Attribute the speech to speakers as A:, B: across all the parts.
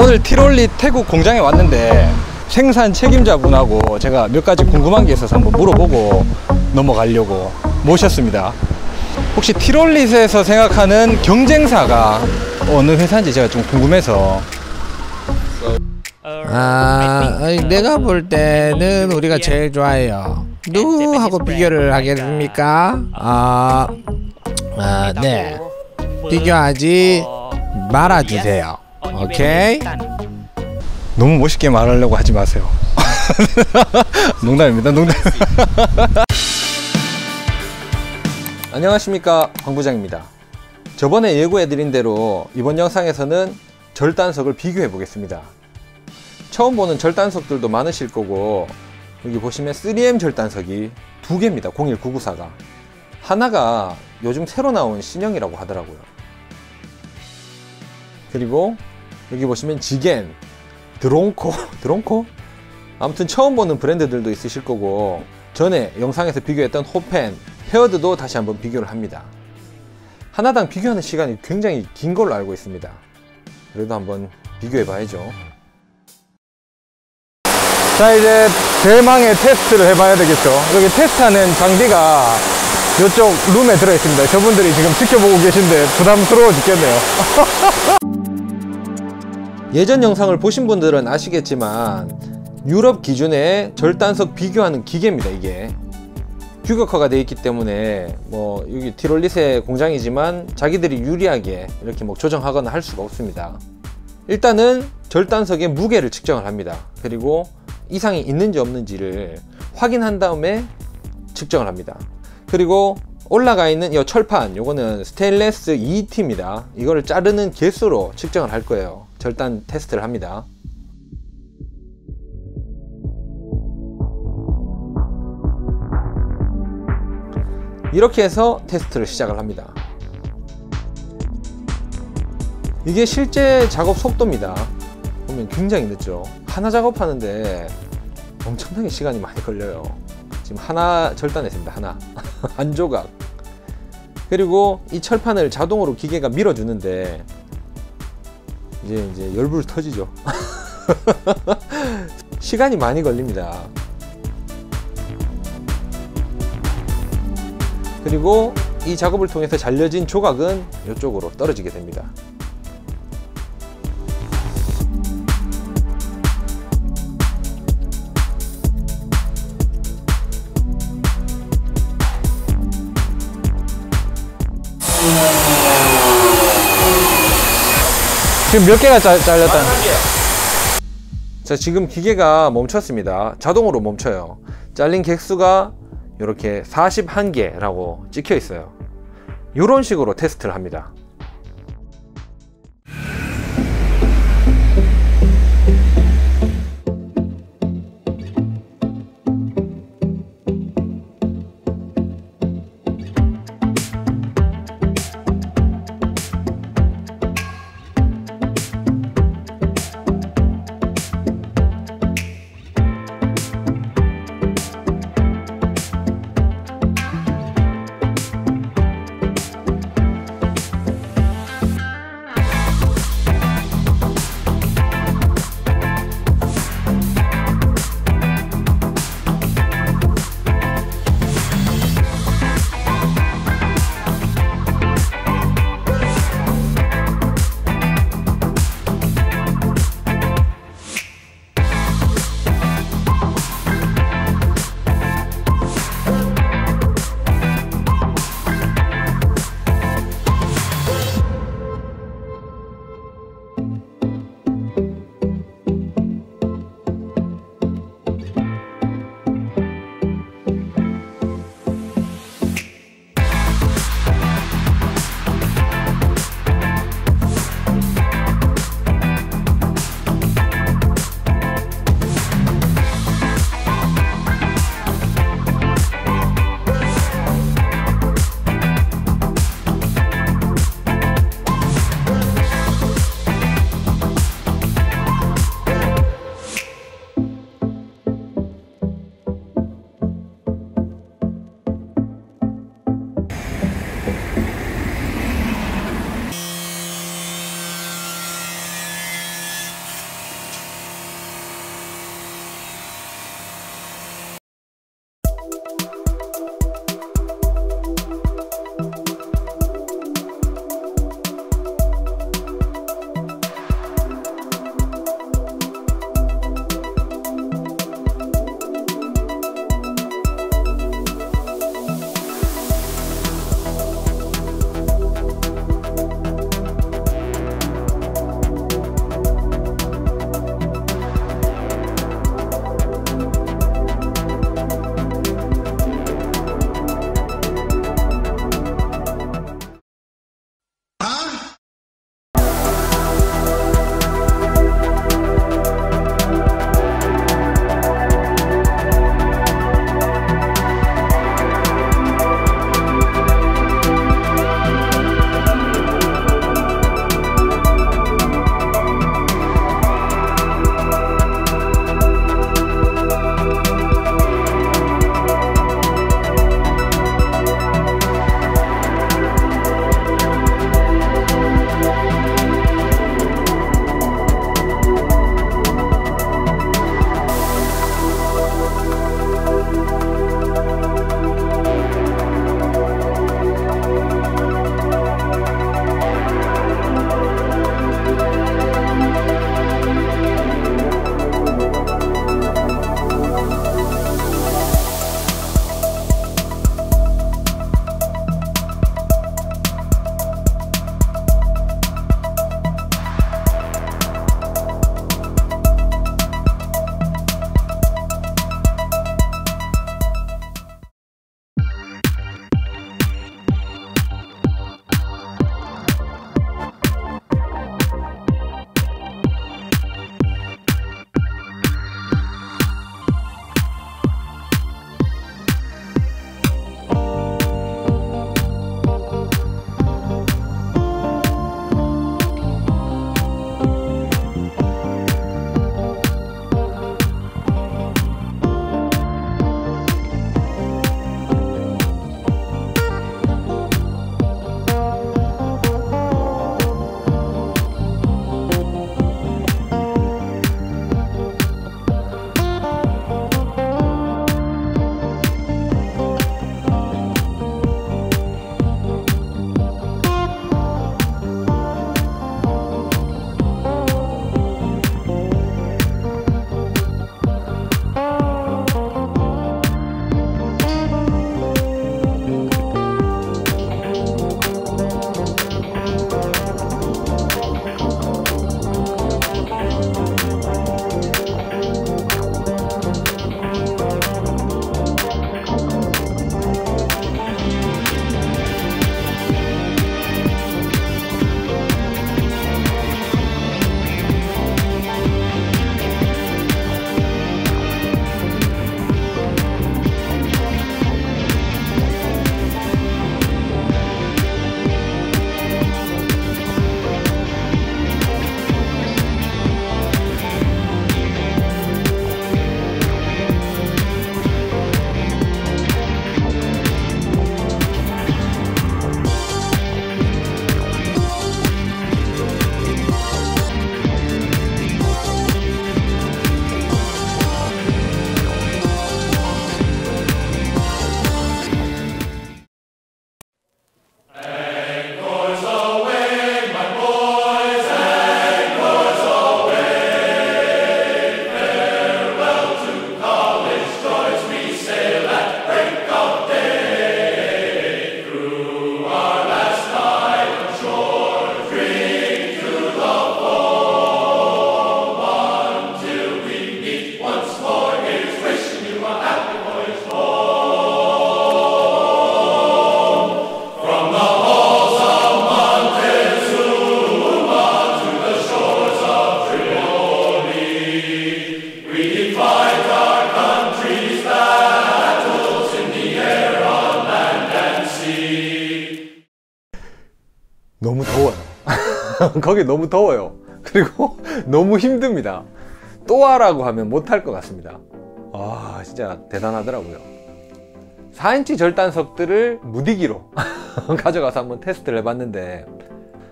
A: 오늘 티롤리 태국 공장에 왔는데 생산 책임자분하고 제가 몇 가지 궁금한 게 있어서 한번 물어보고 넘어가려고 모셨습니다. 혹시 티롤릿에서 생각하는 경쟁사가 어느 회사인지 제가 좀 궁금해서
B: 아, 내가 볼 때는 우리가 제일 좋아해요. 누구하고 비교를 하겠습니까? 아, 아, 네. 비교하지 말아주세요. 오케이?
A: 너무 멋있게 말하려고 하지 마세요. 농담입니다. 농담. 안녕하십니까 황 부장입니다. 저번에 예고해드린 대로 이번 영상에서는 절단석을 비교해 보겠습니다. 처음 보는 절단석들도 많으실 거고 여기 보시면 3M 절단석이 두 개입니다. 01994가 하나가 요즘 새로 나온 신형이라고 하더라고요. 그리고 여기 보시면 지겐, 드론코, 드론코? 아무튼 처음 보는 브랜드들도 있으실 거고 전에 영상에서 비교했던 호펜, 헤어드도 다시 한번 비교를 합니다. 하나당 비교하는 시간이 굉장히 긴 걸로 알고 있습니다. 그래도 한번 비교해 봐야죠. 자 이제 대망의 테스트를 해봐야 되겠죠. 여기 테스트하는 장비가 이쪽 룸에 들어있습니다. 저분들이 지금 지켜보고 계신데 부담스러워 죽겠네요. 예전 영상을 보신 분들은 아시겠지만 유럽 기준의 절단석 비교하는 기계입니다 이게. 규격화가 되어 있기 때문에 뭐 여기 티롤릿의 공장이지만 자기들이 유리하게 이렇게 뭐 조정하거나 할 수가 없습니다. 일단은 절단석의 무게를 측정을 합니다. 그리고 이상이 있는지 없는지를 확인한 다음에 측정을 합니다. 그리고 올라가 있는 이 철판 요거는 스테인레스 ET입니다. 이거를 자르는 개수로 측정을 할 거예요 절단 테스트를 합니다. 이렇게 해서 테스트를 시작을 합니다. 이게 실제 작업 속도입니다. 보면 굉장히 늦죠. 하나 작업하는데 엄청나게 시간이 많이 걸려요. 지금 하나 절단했습니다 하나. 한 조각. 그리고 이 철판을 자동으로 기계가 밀어주는데 이제 이제 열불 터지죠. 시간이 많이 걸립니다. 그리고 이 작업을 통해서 잘려진 조각은 이쪽으로 떨어지게 됩니다 지금 몇 개가 잘, 잘렸다? 자, 지금 기계가 멈췄습니다. 자동으로 멈춰요. 잘린 객수가 이렇게 41개라고 찍혀 있어요. 이런 식으로 테스트를 합니다. 거기 너무 더워요. 그리고 너무 힘듭니다. 또 하라고 하면 못할 것 같습니다. 아, 진짜 대단하더라고요. 4인치 절단석들을 무디기로 가져가서 한번 테스트를 해봤는데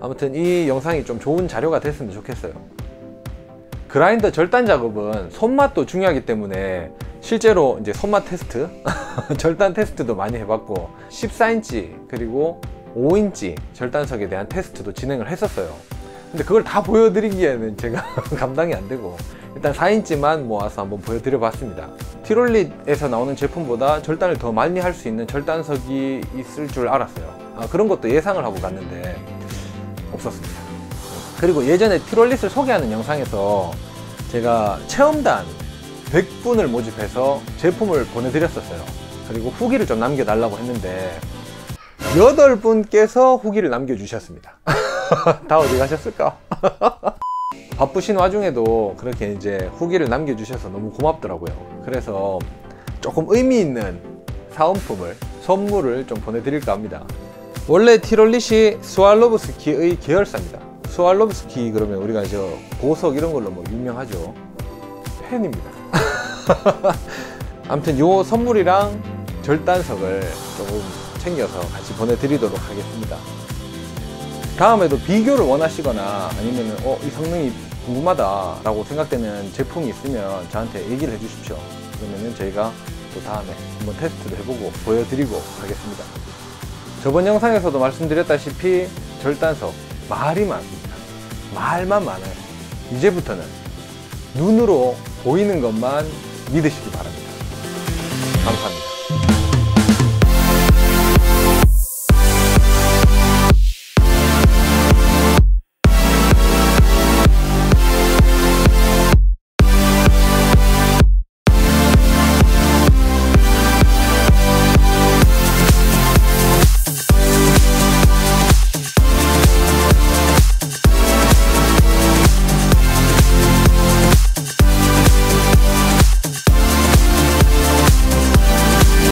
A: 아무튼 이 영상이 좀 좋은 자료가 됐으면 좋겠어요. 그라인더 절단 작업은 손맛도 중요하기 때문에 실제로 이제 손맛 테스트, 절단 테스트도 많이 해봤고 14인치 그리고 5인치 절단석에 대한 테스트도 진행을 했었어요. 근데 그걸 다 보여드리기에는 제가 감당이 안 되고 일단 4인치만 모아서 한번 보여드려 봤습니다. 티롤릿에서 나오는 제품보다 절단을 더 많이 할 수 있는 절단석이 있을 줄 알았어요. 아, 그런 것도 예상을 하고 갔는데 없었습니다. 그리고 예전에 티롤릿을 소개하는 영상에서 제가 체험단 100분을 모집해서 제품을 보내드렸었어요. 그리고 후기를 좀 남겨달라고 했는데 8분께서 후기를 남겨주셨습니다. 다 어디 가셨을까? 바쁘신 와중에도 그렇게 이제 후기를 남겨주셔서 너무 고맙더라고요. 그래서 조금 의미 있는 사은품을, 선물을 좀 보내드릴까 합니다. 원래 티롤릿이 스왈로브스키의 계열사입니다. 스왈로브스키 그러면 우리가 저 보석 이런 걸로 뭐 유명하죠. 팬입니다. 아무튼 요 선물이랑 절단석을 조금 챙겨서 같이 보내드리도록 하겠습니다. 다음에도 비교를 원하시거나 아니면 어, 이 성능이 궁금하다 라고 생각되는 제품이 있으면 저한테 얘기를 해주십시오. 그러면은 저희가 또 다음에 한번 테스트도 해보고 보여드리고 하겠습니다. 저번 영상에서도 말씀드렸다시피 절단석 말이 많습니다. 말만 많아요. 이제부터는 눈으로 보이는 것만 믿으시기 바랍니다. 감사합니다.